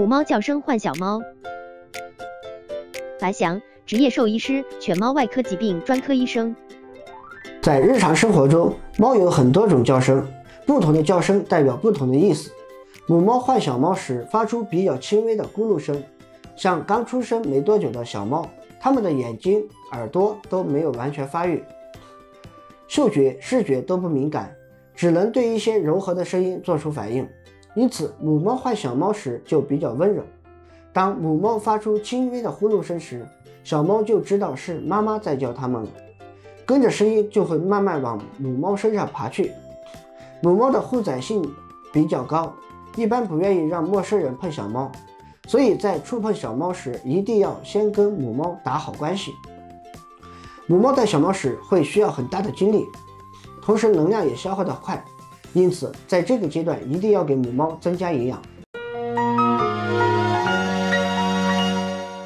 母猫叫声唤小猫。白翔，职业兽医师，犬猫外科疾病专科医生。在日常生活中，猫有很多种叫声，不同的叫声代表不同的意思。母猫唤小猫时发出比较轻微的咕噜声，像刚出生没多久的小猫，它们的眼睛、耳朵都没有完全发育，嗅觉、视觉都不敏感，只能对一些柔和的声音做出反应。因此，母猫唤小猫时就比较温柔。当母猫发出轻微的呼噜声时，小猫就知道是妈妈在叫它们了，跟着声音就会慢慢往母猫身上爬去。母猫的护崽性比较高，一般不愿意让陌生人碰小猫，所以在触碰小猫时一定要先跟母猫打好关系。母猫带小猫时会需要很大的精力，同时能量也消耗得快，因此在这个阶段一定要给母猫增加营养。